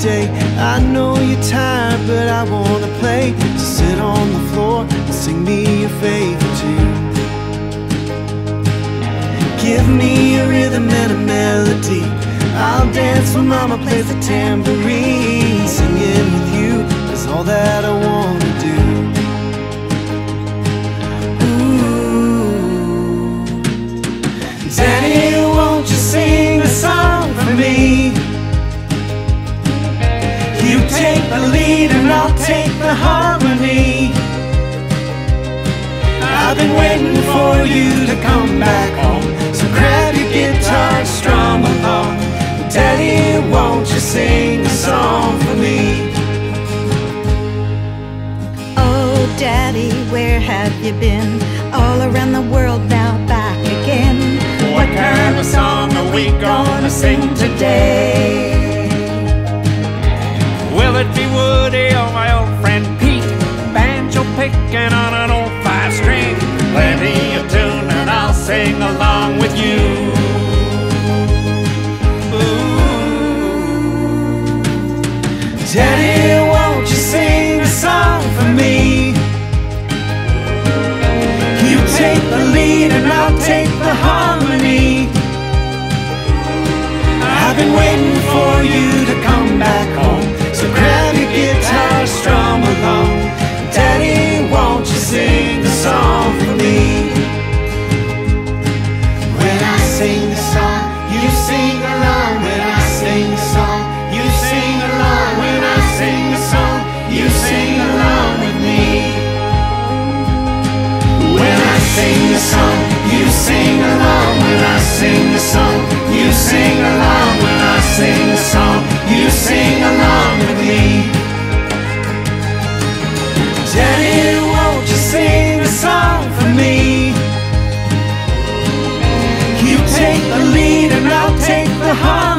I know you're tired, but I wanna play. So sit on the floor and sing me a favorite tune. Give me a rhythm and a melody. I'll dance when Mama plays the tambourine. Singing with you is all that I wanna do. Ooh. Daddy, won't you sing a song for me? Take the lead and I'll take the harmony. I've been waiting for you to come back home. So grab your guitar, strum along. Daddy, won't you sing a song for me? Oh, Daddy, where have you been? All around the world now, back again. What kind of song are we gonna Old five string. Play me a tune and I'll sing along with you. Ooh. Daddy, won't you sing a song for me? You take the lead and I'll take the harmony. I've been waiting for you. You sing along with me. Daddy, won't you sing a song for me? You take the lead and I'll take the harmony.